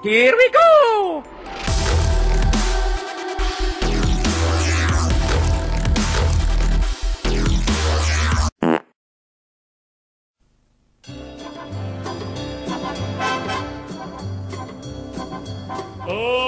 Here we go! Oh!